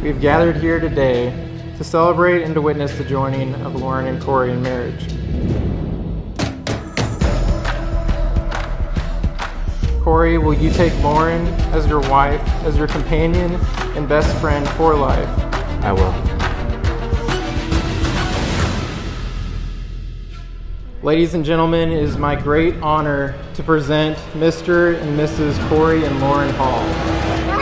We have gathered here today to celebrate and to witness the joining of Lauren and Corey in marriage. Corey, will you take Lauren as your wife, as your companion and best friend for life? I will. Ladies and gentlemen, it is my great honor to present Mr. and Mrs. Corey and Lauren Hall.